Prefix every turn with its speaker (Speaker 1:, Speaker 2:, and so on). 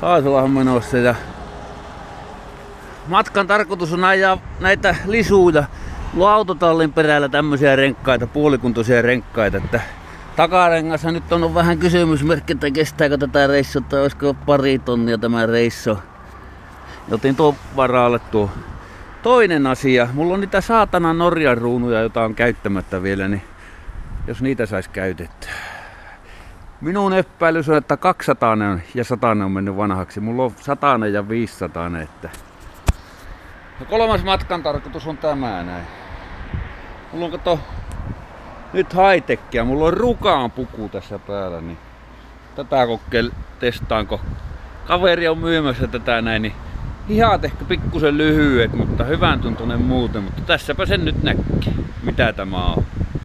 Speaker 1: Taas ollaan menossa ja matkan tarkoitus on ajaa näitä lisuja. Autotallin perällä tämmöisiä renkkaita, puolikuntoisia renkkaita, että takarengassa nyt on vähän kysymysmerkki, että kestääkö tätä reissua, tai olisiko pari tonnia tämä reissu. Joten tuo varalle tuo. Toinen asia, mulla on niitä saatana Norjan ruunuja, joita on käyttämättä vielä, niin jos niitä sais käytettyä. Minun epäilys on, että 200 ja 100 on mennyt vanhaksi. Mulla on 100 ja 500, että... Ja kolmas matkan tarkoitus on tämä näin. Mulla on kato nyt high Mulla on rukaan puku tässä päällä, niin tätä kokeil testaanko. Kaveri on myymässä tätä näin, niin hihat ehkä pikkusen lyhyet, mutta hyvän tuntunen muuten. Mutta tässäpä sen nyt näkee, mitä tämä on.